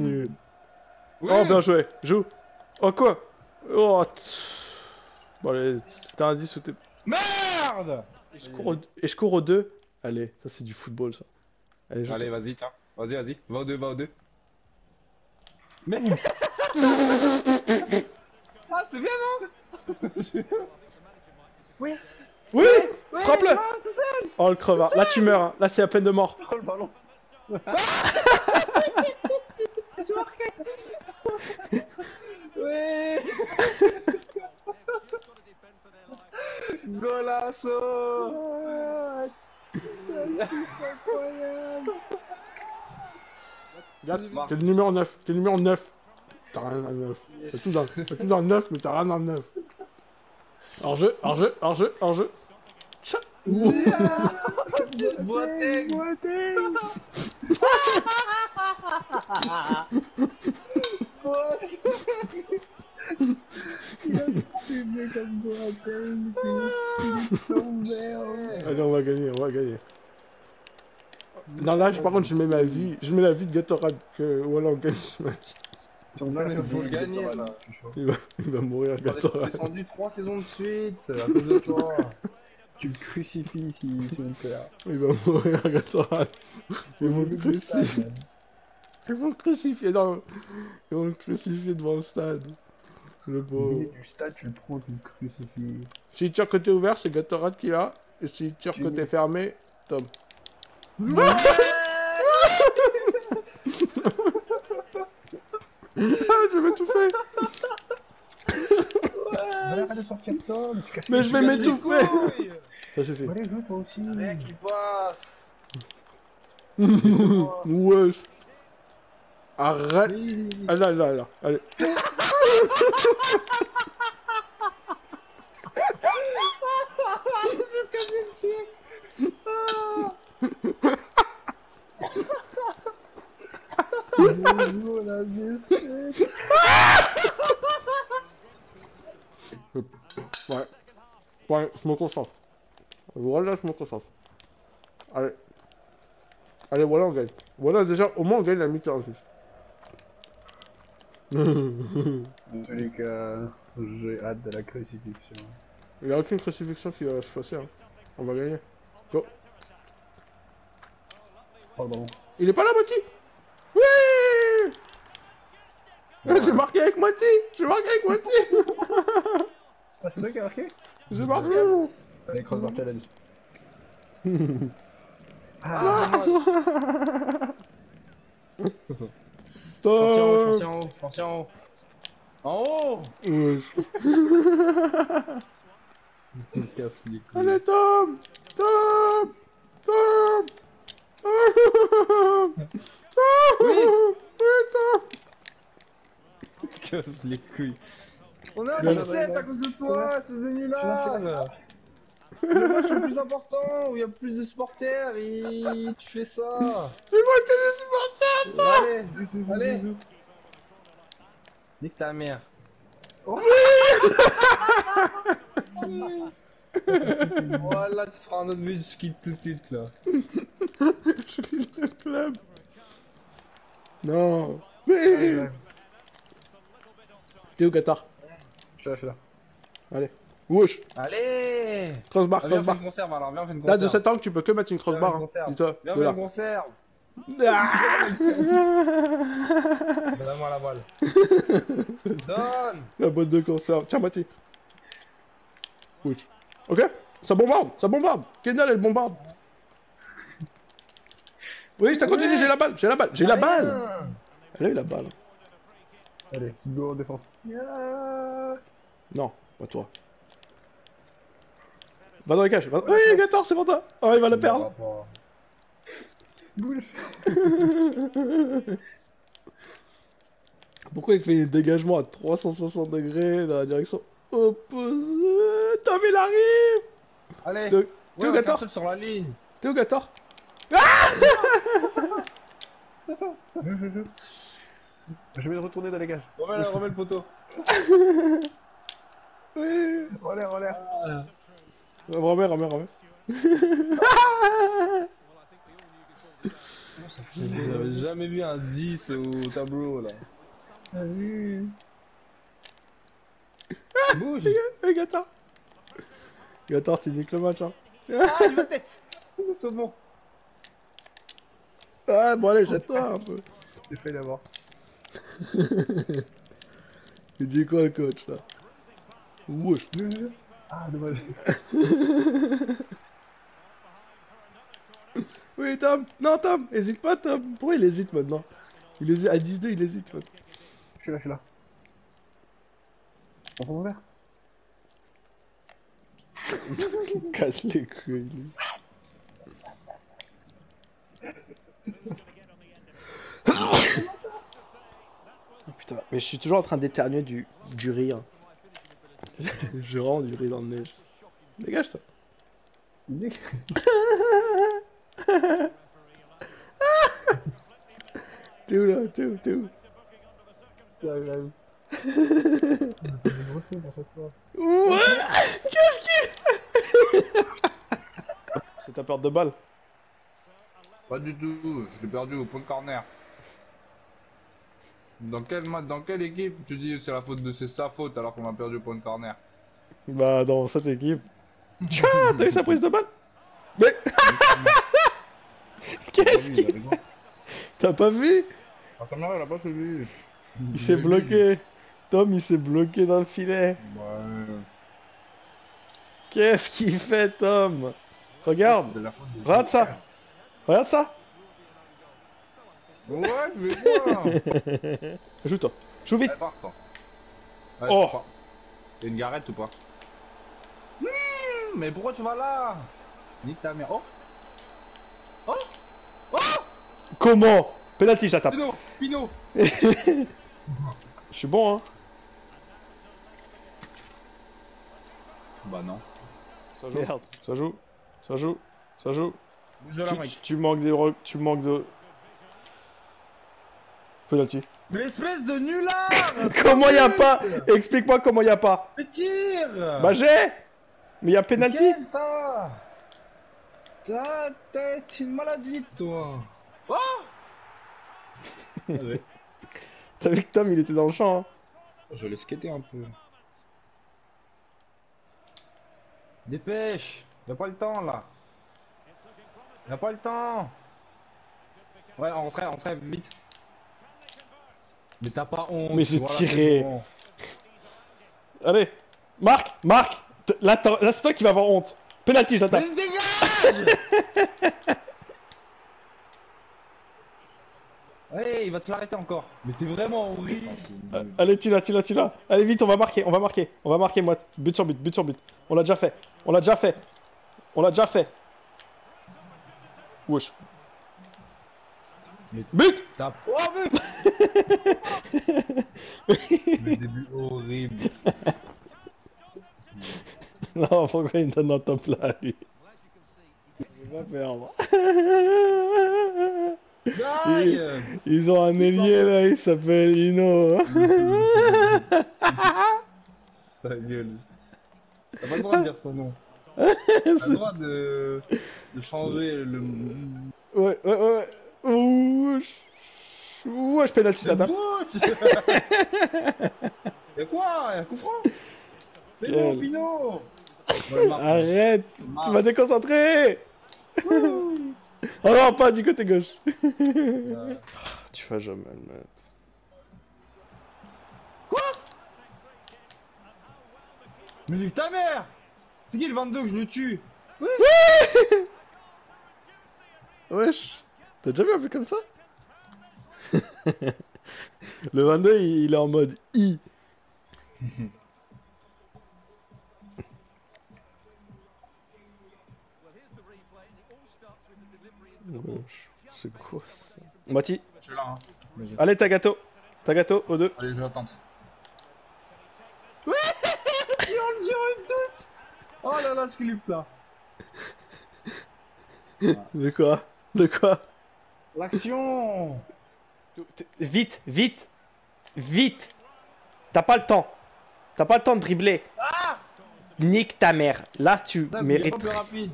nul. Oui. Oh, bien joué. Joue. Oh, quoi? Oh, Bon, allez, t'as un 10 ou t'es... Merde Et je cours au... Et je cours au 2. Allez, ça c'est du football, ça. Allez. Allez, vas-y, tiens. Vas-y, vas-y. Va au deux, va au deux. Mais. ah, c'est bien, non? Oui Frappe-le vois, tout seul Oh, le crevard. Là, tu meurs. hein. Là, c'est à peine de mort. Oh, le ballon. Ouais Golasso Regarde, t'es le numéro 9. T'es le numéro 9. T'as rien à 9. T'as tout dans, tout dans le 9, mais t'as rien dans le 9. Hors jeu, hors jeu, hors jeu, hors jeu. Tcha. Ouh. Boateng Allez, on va gagner, on va gagner. Non, là, je- par contre, je mets ma vie. Je mets la vie de Gatorade que voilà, on gagne ce match. mais faut le gagner, là. Il va, il va mourir, On est Gatorade. descendu 3 saisons de suite à cause de toi. Tu le crucifies si s'il vous plaît. Il va mourir, Gatorade. Ils vont le crucifier. Ils vont le crucifier dans... Ils vont le crucifier devant le stade. Le Au beau. du stade, tu le prends, tu le crucifies. S'il tire côté ouvert, c'est Gatorade qui l'a. Et s'il tire côté fermé, Tom. Ah, je vais m'étouffer Allez, arrête de sortir ça, mais tu casses Mais les je vais m'étouffer Ça suffit. Allez, joue toi aussi. Mec, il passe Wesh Arrête. Ah là là là, allez. Bonjour, la vaisselle. Ouais. Ouais, je me concentre. Voilà, je me concentre. Allez. Allez, voilà, on gagne. Voilà, déjà, au moins, on gagne la mi-temps, juste. En tous les cas, j'ai hâte de la crucifixion. Il n'y a aucune crucifixion qui va se passer. Hein. On va gagner. Go. Pardon. Il est pas là, Mati? Oui J'ai marqué avec Mati J'ai marqué avec Mati Ah, c'est toi qui as marqué? J'ai marqué Allez, cross dans challenge. Ah, Tom Attention, attention En haut. Il me casse les couilles. Allez, Tom Tom Tom Tom. Oui, Tom me casse les couilles. On est à Bien. 17 à cause de toi, nulard l'as Le match le plus important, où il y a plus de supporters, et tu fais ça. C'est moi qui ai supporté Allez, allez. Nique ta mère. Voilà, tu feras un autre but, je quitte tout de suite là. Je quitte le club. Non. Mais T'es où, Qatar? Suis là, je suis là. Allez. Wesh Allez Crossbar, Ah, Viens, crossbar. une conserve alors, viens, Là, de cet angle, tu peux que mettre une crossbar, Viens, hein. Dis-toi. Viens, une conserve Ah Donne-moi la balle. Donne La boîte de conserve. Tiens, Mati. Wesh. Ok Ça bombarde Ça bombarde Kendall, elle bombarde Oui, je t'ai continué, j'ai la balle J'ai la balle J'ai la balle. Elle a eu la balle. Allez, go en défense. Non, pas toi. Va dans les cages. Va... Oui, Gator, c'est pour toi. Oh, il va la perdre. Bouge. Pourquoi il fait des dégagements à 360 degrés dans la direction opposée? Tom, il arrive Allez T'es où, Gator? seul sur la ligne T'es où, Gator? Je, je, vais le retourner dans les cages. Remets le poteau Oui Relais, relais. Remets, remets, remets. J'avais jamais vu un 10 au tableau là. T'as vu Bouge Eh, Gator Gator, tu niques le match, hein. Ah, je me tête C'est bon. Ah, bon, allez, jette-toi un peu. J'ai failli l'avoir. Il dit quoi, le coach, là? Wesh. Ah, dommage. Oui, Tom Non, Tom Hésite pas, Tom Pourquoi il hésite maintenant? Il hésite, à 10-2, il hésite maintenant. Je suis là, je suis là. On prend mon verre? Il casse les couilles. Oh, putain, mais je suis toujours en train d'éternuer du, du rire. je rends du rire dans le nez. Dégage, toi T'es où, là? T'es où T'es où? J'arrive là. Ouais Qu'est-ce qui... C'est ta perte de balle Pas du tout, je l'ai perdu au point de corner. Dans quelle, dans quelle équipe tu dis c'est la faute de c'est sa faute alors qu'on a perdu au point de corner? Bah, dans cette équipe. Tchao T'as eu sa prise de balle? Mais Qu'est-ce Oui, il a qui... raison. T'as pas vu? La caméra elle a pas suivi. Il s'est bloqué. Tom, il s'est bloqué dans le filet. Ouais. Qu'est-ce qu'il fait, Tom? Regarde C'est la faute de- Regarde ça Regarde ça Ouais, je vais voir. Joue, toi Joue vite part, toi. Oh. T'as une garette ou pas? Hmm, Mais pourquoi tu vas là? Nique ta mère. Oh Comment? Penalty, j'attaque. Pino Pino Je suis bon, hein Bah non. Ça joue. Merde. Ça joue. Ça joue. Ça joue. Tu, manques de... re- Tu manques de... Penalty. Mais espèce de nulard Comment y a pas Explique-moi comment y a pas. Mais tire. Bah j'ai. Mais y a penalty. T'as une maladie toi. Oh T'as vu que Tom, il était dans le champ, hein. Je l'ai skaté un peu. Dépêche. Y'a pas le temps là. Y'a pas le temps. Ouais, on rentrait, on rentrait vite. Mais t'as pas honte. Mais j'ai voilà, tiré. bon. Allez Marc Marc Là, là, c'est toi qui vas avoir honte. Penalty, dégage Ouais, il va te l'arrêter encore. Mais t'es vraiment horrible. Euh, Allez, Tila, Tila, Tila. Allez, vite, on va marquer, on va marquer. On va marquer, moi. But sur but, but sur but. On l'a déjà fait. On l'a déjà fait. On l'a déjà fait. Wesh. Mais- But T'as oh, mais... Le début horrible. Non, pourquoi il me donne un top là, lui? Je vais pas perdre. Aïe Ils ont un ailier là, il s'appelle Ino. Ta gueule. T'as pas le droit de dire son nom. T'as le droit de, de changer le. ouais, ouais, ouais, ouais. Wesh. Wesh, penalty, ça tape. Y'a quoi Y'a coup franc? Quel- bon, Pinot Ouais, marque. Arrête. Tu m'as déconcentré Oh non, pas du côté gauche Euh, Tu vas jamais le mettre. Mais nique ta mère C'est qui le 22 que je le tue? Wesh T'as déjà vu un peu comme ça? Le 22, il, il est en mode I. Wesh, C'est quoi ça? Mati, Je là, hein. Allez, t'as gâteau T'as gâteau, au 2. Allez, je l'attends. Oh là là, je clip ça De quoi? De quoi? L'action Vite, vite Vite T'as pas le temps T'as pas le temps de dribbler Nique ta mère Là, tu Ça, mérites... pas plus rapide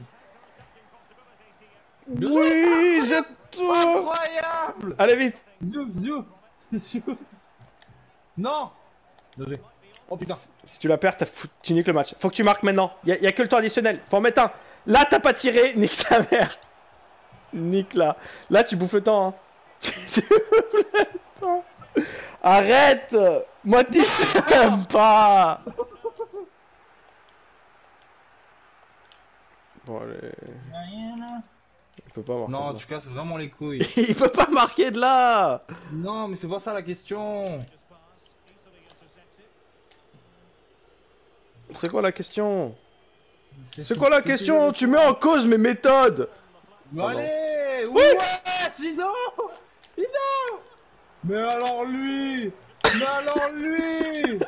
Oui, je... tout Incroyable Allez, vite Zou, zou, zou. Non. Oh putain. Si tu la perds, t'as fou- tu niques le match. Faut que tu marques maintenant. Y'a y a que le temps additionnel. Faut en mettre un. Là, t'as pas tiré. Nique ta mère. Nique là. Là, tu bouffes le temps. Hein. tu bouffes le temps. Arrête Moi, tu t'aimes pas Bon, allez. Il peut pas marquer. Non, de tu casses vraiment les couilles. là. Il peut pas marquer de là non, mais c'est pas ça la question. C'est quoi la question? C'est quoi la question? Tu mets en cause mes méthodes. Allez. Ouais Sinon Sinon Mais alors lui Mais alors lui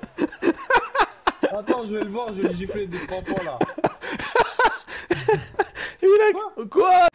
Attends, je vais le voir, je vais lui gifler trois fois là. Il a... Quoi